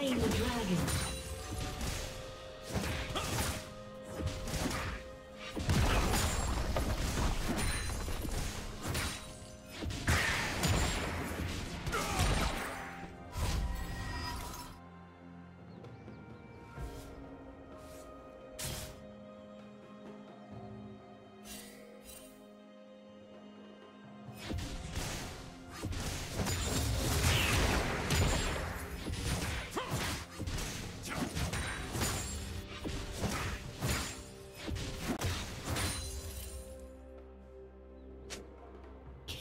kill.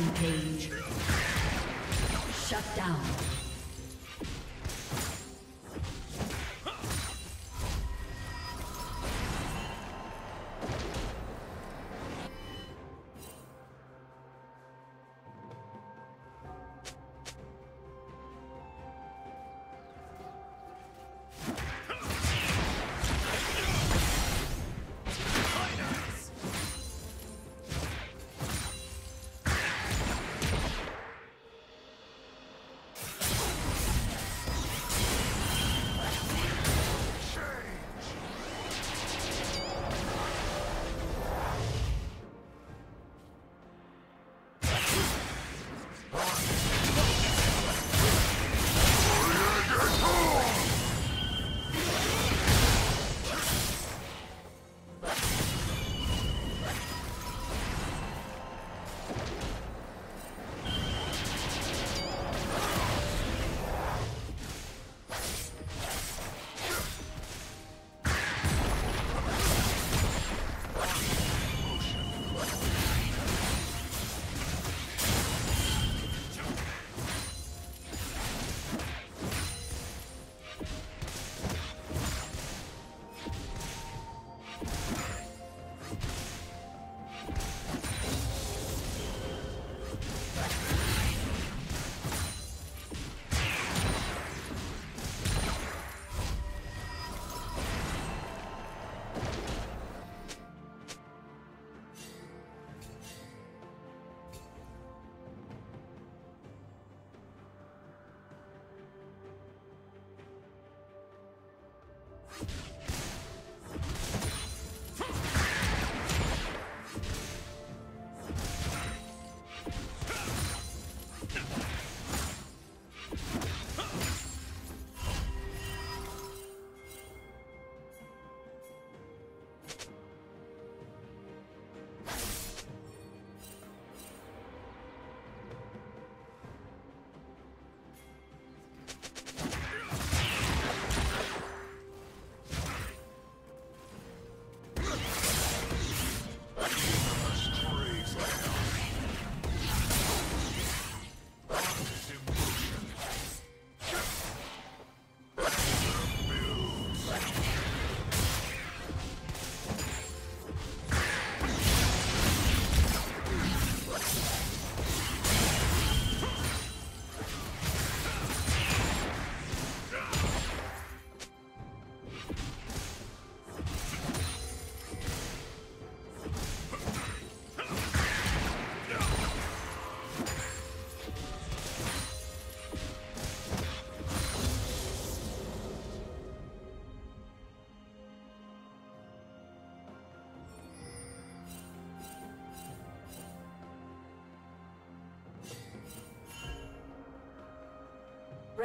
Rampage. Shut down. you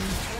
team's turret.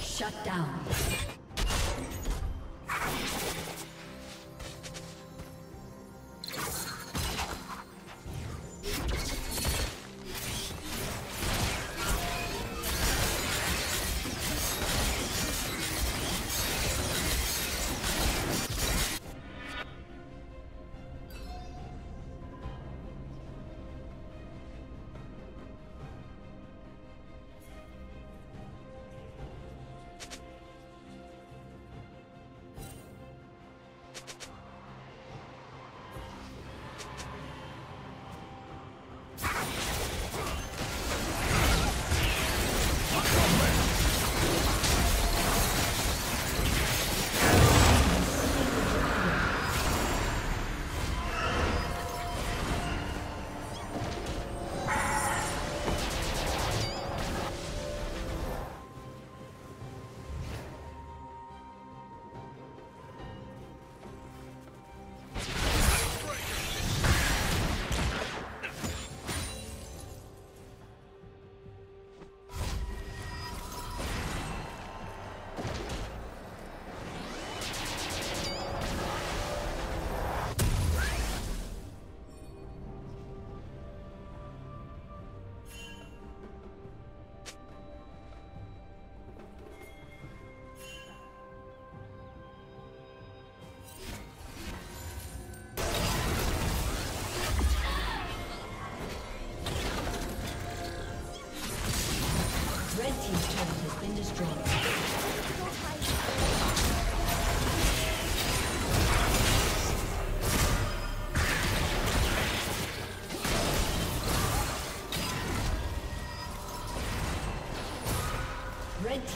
Shut down.